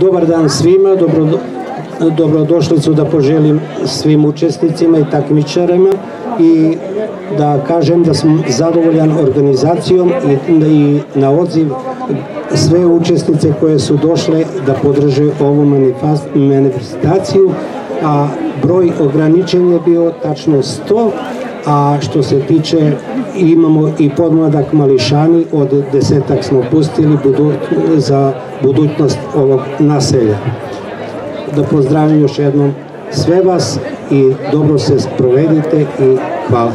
Dobar dan svima, dobro, dobrodošlicu da poželim svim učesnicima i takmičarima i da kažem da sam zadovoljan organizacijom i, i na odziv sve učesnice koje su došle da podrže ovu manifestaciju, a broj ograničen je bio tačno 100, a što se tiče imamo i podmladak Mališani, od desetak smo pustili za budućnost ovog naselja. Da pozdravim još jednom sve vas i dobro se sprovedite i hvala.